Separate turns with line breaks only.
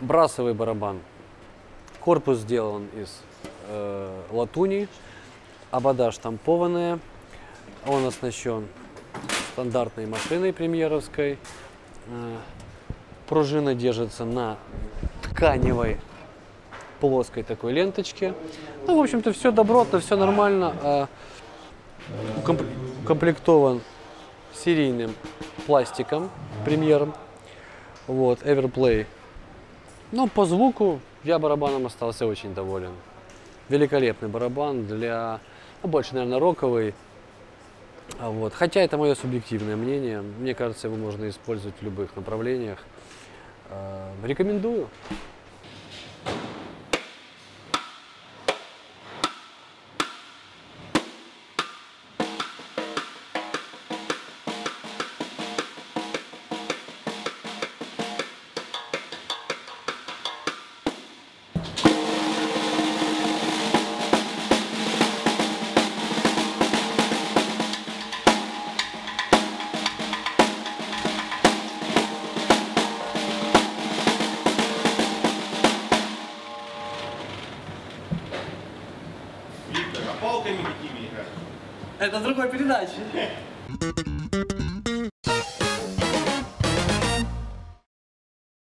брасовый барабан. Корпус сделан из э, латуни, обода штампованная. Он оснащен стандартной машиной премьеровской. Э, пружина держится на тканевой плоской такой ленточке. Ну, в общем-то, все добротно, все нормально. А, укомп- укомплектован серийным пластиком премьером. Вот, Everplay. Но по звуку я барабаном остался очень доволен. Великолепный барабан для, ну, больше, наверное, роковый. А Вот. Хотя это мое субъективное мнение. Мне кажется, его можно использовать в любых направлениях. А, Рекомендую.
А палками какими играть?
Это другой передачи.